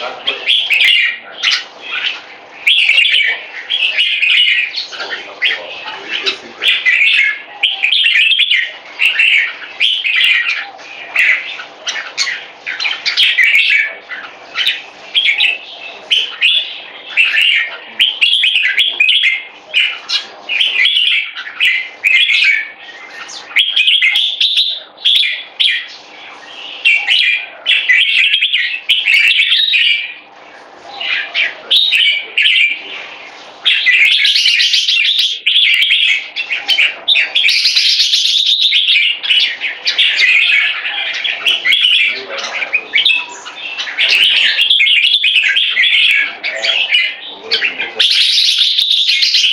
That's